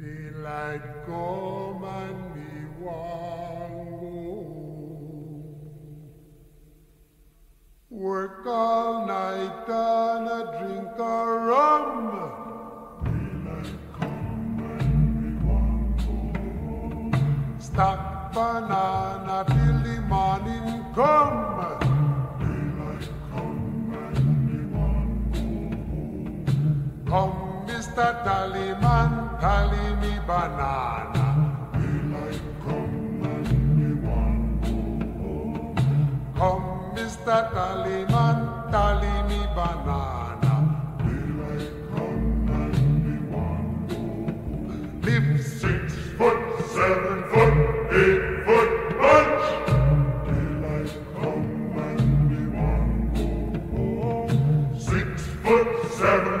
Daylight come and me one go. Work all night and a drink a rum. Daylight come and me wango. Stack banana till the morning come. Tally me banana. Daylight come and me want go. Come, Mr. Tallyman, tally me banana. Daylight come and me want go. Live six foot, seven foot, eight foot bunch. Daylight come and me want. Six foot, seven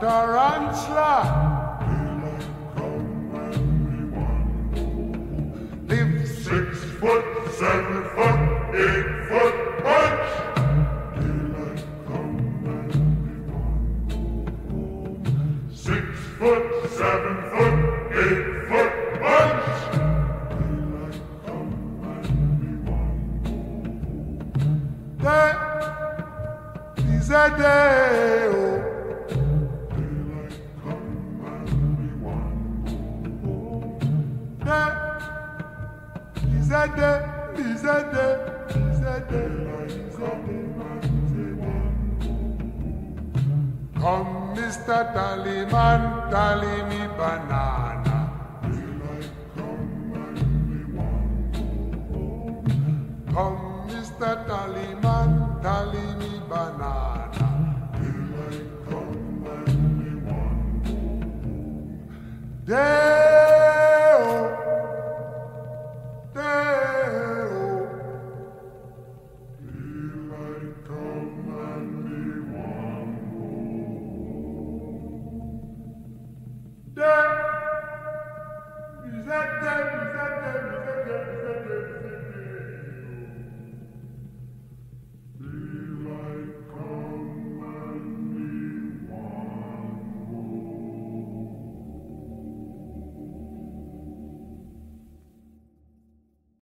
tarantula. Daylight come and me want go. Live six foot, seven foot, eight foot bunch. Daylight come and me want go. Six foot, seven foot, eight foot bunch. Daylight come and me want go. Day is a day. Come, Mr. Tallyman, tally me banana. Come, Mr. Tallyman, tally me banana. Daylight come.